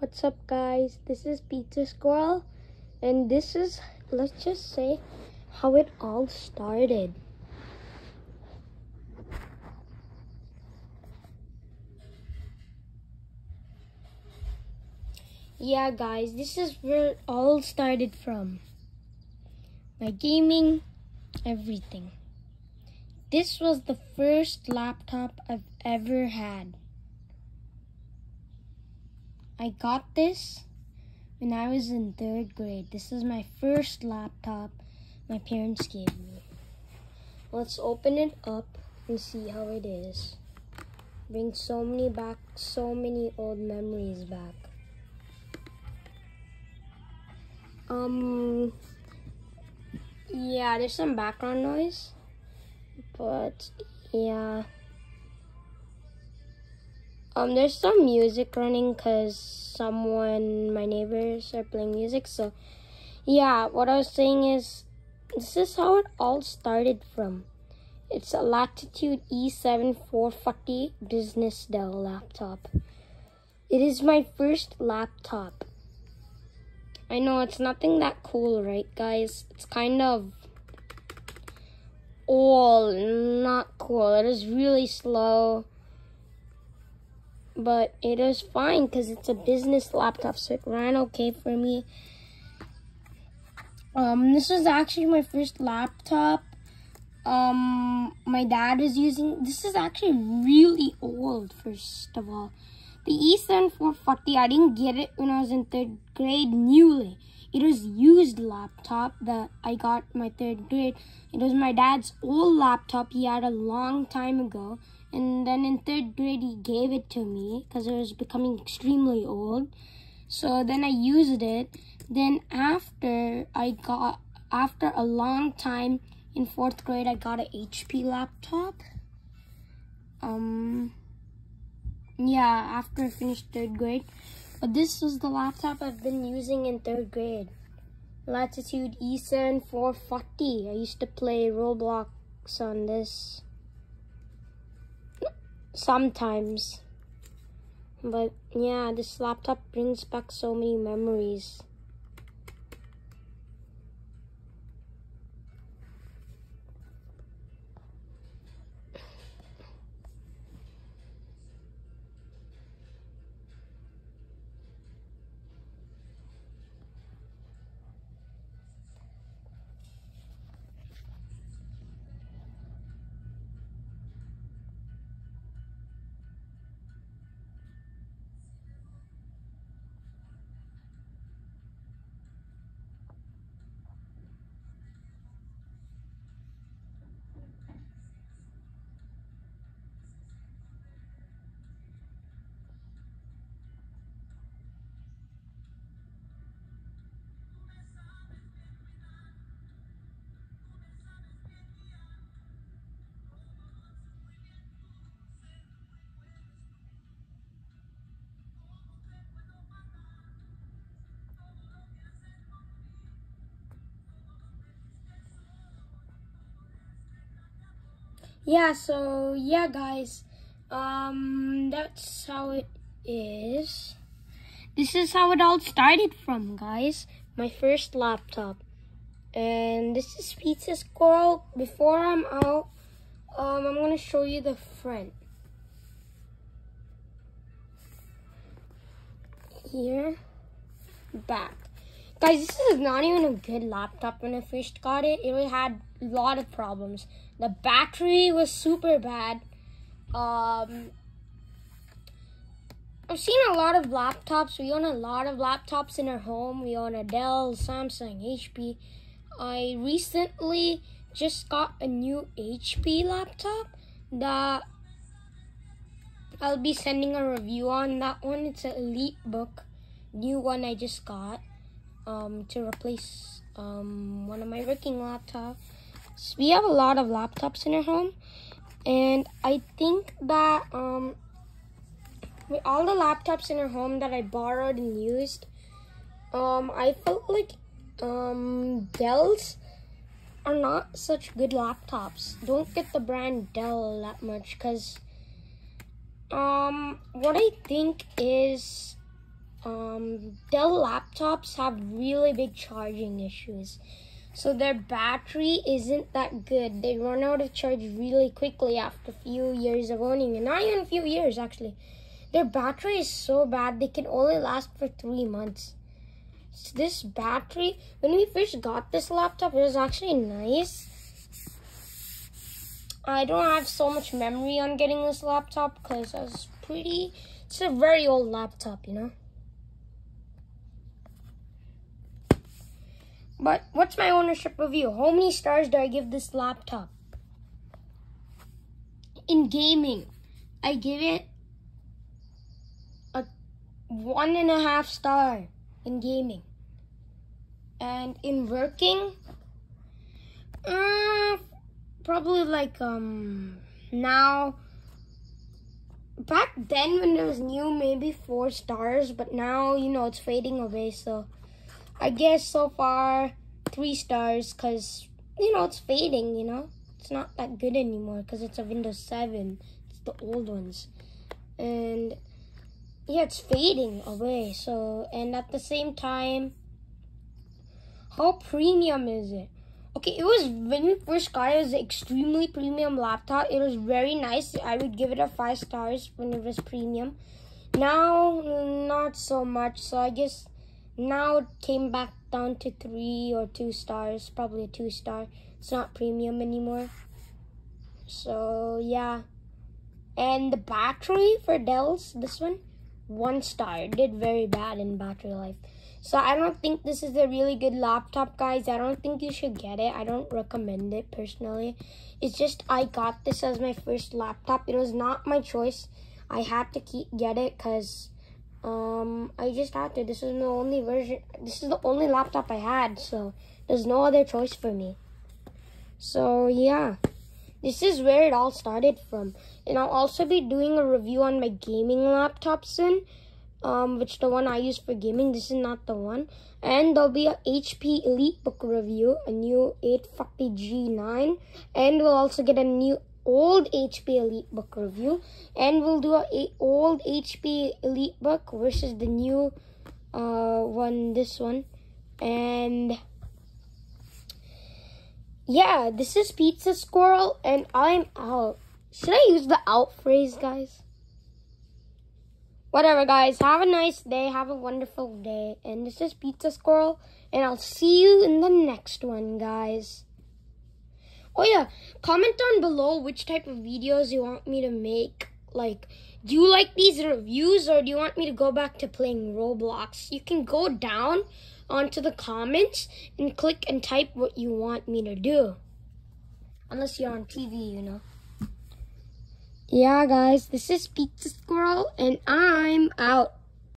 What's up guys? This is Pizza Squirrel and this is let's just say how it all started. Yeah guys, this is where it all started from. My gaming, everything. This was the first laptop I've ever had. I got this when I was in third grade. This is my first laptop my parents gave me. Let's open it up and see how it is. Bring so many back, so many old memories back. Um, yeah, there's some background noise, but yeah. Um, there's some music running because someone, my neighbors, are playing music. So, yeah, what I was saying is, this is how it all started from. It's a Latitude E7 440 Business Dell laptop. It is my first laptop. I know it's nothing that cool, right, guys? It's kind of old, not cool. It is really slow but it is fine because it's a business laptop, so it ran okay for me. Um, this was actually my first laptop. Um, my dad was using, this is actually really old, first of all. The E7 440, I didn't get it when I was in third grade newly. It was used laptop that I got my third grade. It was my dad's old laptop he had a long time ago and then in third grade he gave it to me because it was becoming extremely old. So then i used it. Then after i got after a long time in fourth grade i got an hp laptop. Um yeah after i finished third grade. But this was the laptop i've been using in third grade. Latitude e7 440 i used to play roblox on this sometimes. But yeah, this laptop brings back so many memories. Yeah so yeah guys. Um that's how it is. This is how it all started from guys. My first laptop. And this is pizza squirrel. Before i'm out um i'm gonna show you the front. Here. Back. Guys this is not even a good laptop when i first got it. It had lot of problems the battery was super bad. Um, I've seen a lot of laptops. We own a lot of laptops in our home. We own a Dell, Samsung, HP. I recently just got a new HP laptop that I'll be sending a review on that one. It's an EliteBook, new one I just got um, to replace um, one of my working laptops. So we have a lot of laptops in our home, and I think that um, all the laptops in our home that I borrowed and used, um, I felt like um, Dells are not such good laptops. Don't get the brand Dell that much because um, what I think is um, Dell laptops have really big charging issues. So their battery isn't that good. They run out of charge really quickly after a few years of owning it. Not even a few years, actually. Their battery is so bad, they can only last for three months. So this battery, when we first got this laptop, it was actually nice. I don't have so much memory on getting this laptop because I was pretty, it's a very old laptop, you know. But what's my ownership review? How many stars do I give this laptop? In gaming, I give it a one and a half star in gaming. And in working, uh, probably like um now back then when it was new maybe four stars but now you know it's fading away so I guess so far three stars because, you know, it's fading, you know. It's not that good anymore because it's a Windows 7. It's the old ones. And yeah, it's fading away. So, and at the same time, how premium is it? Okay, it was when we first got it, it was an extremely premium laptop. It was very nice. I would give it a five stars when it was premium. Now, not so much. So I guess now it came back down to three or two stars, probably a two star. It's not premium anymore. So yeah. And the battery for Dell's, this one, one star. It did very bad in battery life. So I don't think this is a really good laptop, guys. I don't think you should get it. I don't recommend it personally. It's just I got this as my first laptop. It was not my choice. I had to keep get it because um, I just had to. This is the only version. This is the only laptop I had, so there's no other choice for me. So yeah, this is where it all started from. And I'll also be doing a review on my gaming laptop soon, um, which the one I use for gaming. This is not the one. And there'll be a HP EliteBook review, a new 850G9, and we'll also get a new old HP EliteBook review and we'll do a, old HP EliteBook versus the new uh, one this one. And yeah this is pizza squirrel and I'm out. Should I use the out phrase guys? Whatever guys. Have a nice day. Have a wonderful day. And this is pizza squirrel and I'll see you in the next one guys Oh yeah, comment down below which type of videos you want me to make. Like, do you like these reviews or do you want me to go back to playing Roblox? You can go down onto the comments and click and type what you want me to do. Unless you're on TV, you know. Yeah, guys, this is Pizza Squirrel, and I'm out.